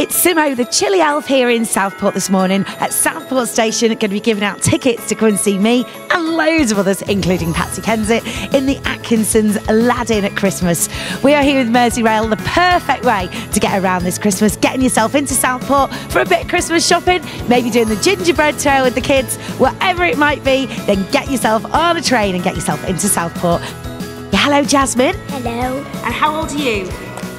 It's Simmo, the chilly elf, here in Southport this morning at Southport Station. Going to be giving out tickets to come and see me and loads of others, including Patsy Kensit, in the Atkinson's Aladdin at Christmas. We are here with Merseyrail, the perfect way to get around this Christmas, getting yourself into Southport for a bit of Christmas shopping, maybe doing the gingerbread trail with the kids, whatever it might be, then get yourself on a train and get yourself into Southport. Hello, Jasmine. Hello. And how old are you?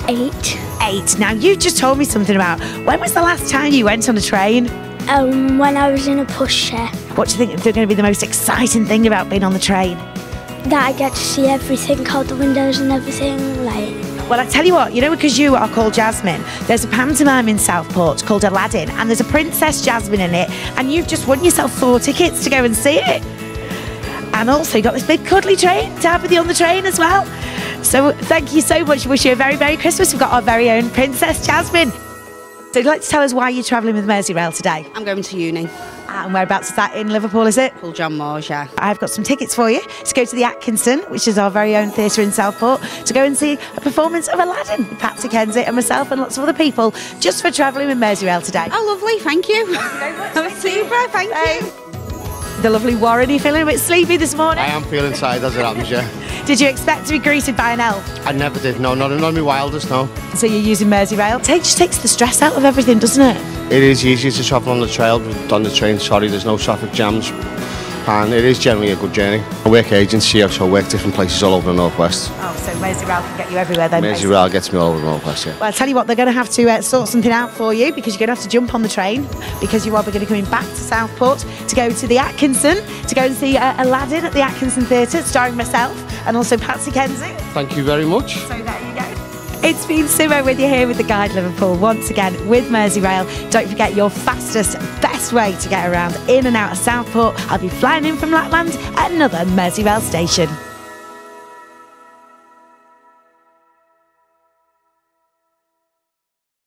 Eight. Eight. Now, you just told me something about when was the last time you went on a train? Um, when I was in a pushchair, What do you think is going to be the most exciting thing about being on the train? that I get to see everything out the windows and everything. Like, Well, I tell you what, you know, because you are called Jasmine, there's a pantomime in Southport called Aladdin, and there's a Princess Jasmine in it, and you've just won yourself four tickets to go and see it. And also, you got this big cuddly train to have with you on the train as well. So, thank you so much. Wish you a very Merry Christmas. We've got our very own Princess Jasmine. So, you'd like to tell us why you're travelling with Merseyrail today? I'm going to uni. Ah, And whereabouts is that in Liverpool, is it? Called John Moores, yeah. I've got some tickets for you to go to the Atkinson, which is our very own theatre in Southport, to go and see a performance of Aladdin. with Patsy Kensit and myself and lots of other people, just for travelling with Merseyrail today. Oh, lovely, thank you. Thank you very much. Super, thank you. The lovely Warren, are you feeling a bit sleepy this morning? I am feeling tired as it happens, yeah. Did you expect to be greeted by an elf? I never did, no, not, not in my wildest, no. So you're using Merseyrail? It just takes the stress out of everything, doesn't it? It is easier to travel on the trail, on the train, sorry, there's no traffic jams. And it is generally a good journey. I work agency, so I work different places all over the Northwest. Oh, so Merseyrail can get you everywhere then. basically. Merseyrail gets me all over the Northwest, yeah. Well, I'll tell you what, they're going to have to uh, sort something out for you because you're going to have to jump on the train because you are going to be coming back to Southport to go to the Atkinson to go and see uh, Aladdin at the Atkinson Theatre, starring myself and also Patsy Kensit. Thank you very much. So there you go. It's been Simmo with you here with the Guide Liverpool once again with Merseyrail. Don't forget your fastest, best way to get around in and out of Southport. I'll be flying in from Lapland at another Merseyrail station.